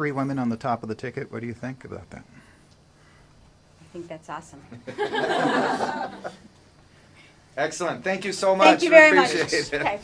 three women on the top of the ticket. What do you think about that? I think that's awesome. Excellent. Thank you so much. Thank you We very much. appreciate it. Okay.